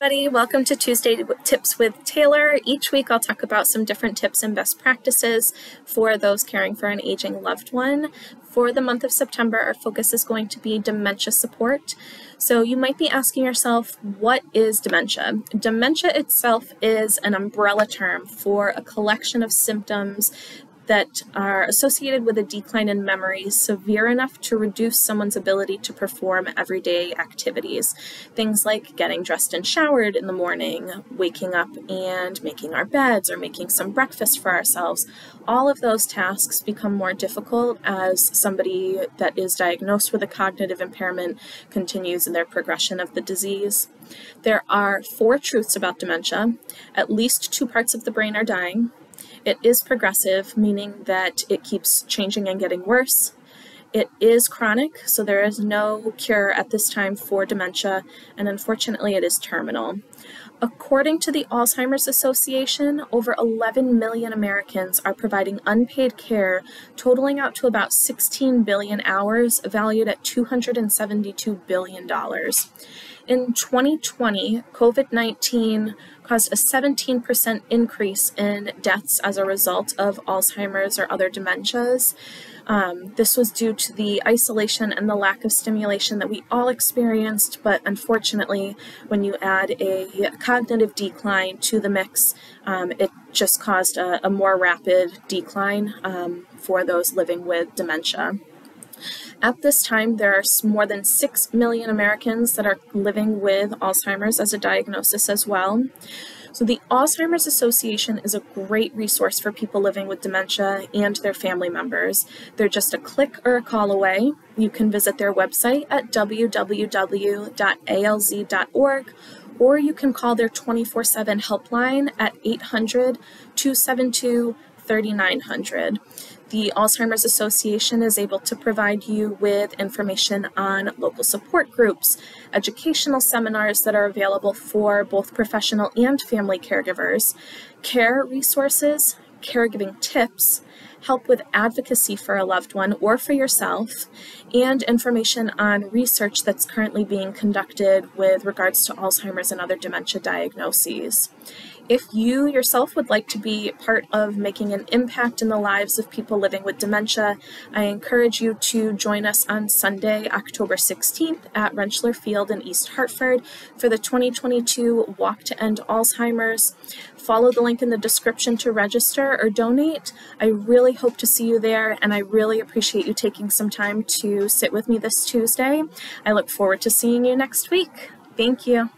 everybody. Welcome to Tuesday Tips with Taylor. Each week I'll talk about some different tips and best practices for those caring for an aging loved one. For the month of September, our focus is going to be dementia support. So you might be asking yourself, what is dementia? Dementia itself is an umbrella term for a collection of symptoms that are associated with a decline in memory severe enough to reduce someone's ability to perform everyday activities. Things like getting dressed and showered in the morning, waking up and making our beds, or making some breakfast for ourselves. All of those tasks become more difficult as somebody that is diagnosed with a cognitive impairment continues in their progression of the disease. There are four truths about dementia. At least two parts of the brain are dying. It is progressive, meaning that it keeps changing and getting worse. It is chronic, so there is no cure at this time for dementia, and unfortunately, it is terminal. According to the Alzheimer's Association, over 11 million Americans are providing unpaid care, totaling out to about 16 billion hours, valued at $272 billion. In 2020, COVID 19 caused a 17% increase in deaths as a result of Alzheimer's or other dementias. Um, this was due to the isolation and the lack of stimulation that we all experienced, but unfortunately, when you add a cognitive decline to the mix, um, it just caused a, a more rapid decline um, for those living with dementia. At this time, there are more than 6 million Americans that are living with Alzheimer's as a diagnosis as well. So, the Alzheimer's Association is a great resource for people living with dementia and their family members. They're just a click or a call away. You can visit their website at www.alz.org or you can call their 24 7 helpline at 800 272 3900 the Alzheimer's Association is able to provide you with information on local support groups, educational seminars that are available for both professional and family caregivers, care resources, caregiving tips, help with advocacy for a loved one or for yourself, and information on research that's currently being conducted with regards to Alzheimer's and other dementia diagnoses. If you yourself would like to be part of making an impact in the lives of people living with dementia, I encourage you to join us on Sunday, October 16th at Rentschler Field in East Hartford for the 2022 Walk to End Alzheimer's. Follow the link in the description to register or donate. I really hope to see you there, and I really appreciate you taking some time to sit with me this Tuesday. I look forward to seeing you next week. Thank you.